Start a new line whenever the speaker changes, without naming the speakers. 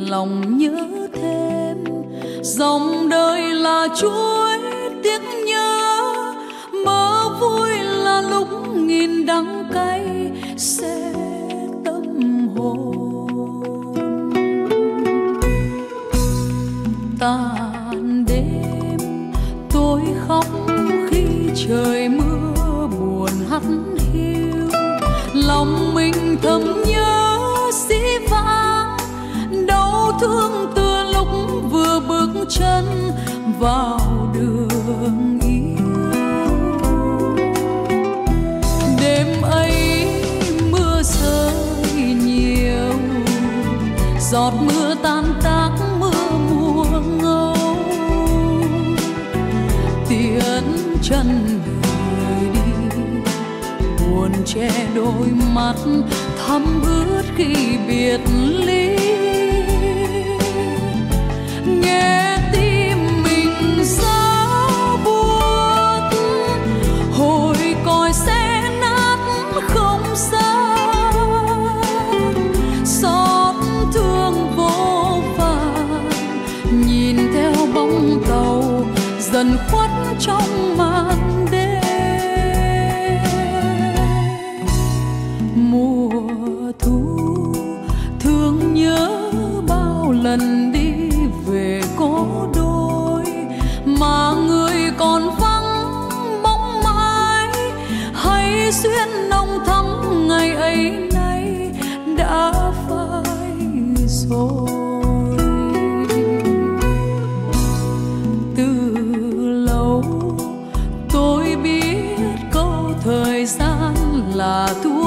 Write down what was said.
lòng nhớ thêm. Dòng đời là chuối tiếc nhớ, mơ vui là lúc nghìn đắng cay sẽ tâm hồn. Tàn đêm, tôi khóc khi trời mưa buồn hắt hiu. Lòng mình thầm chân vào đường yêu. Đêm ấy mưa rơi nhiều, giọt mưa tan tác mưa mùa ngâu. Tiễn chân người đi, buồn che đôi mắt thắm ướt khi biệt ly. Dần khuất trong màn đêm. Mùa thu thương nhớ bao lần đi. là tua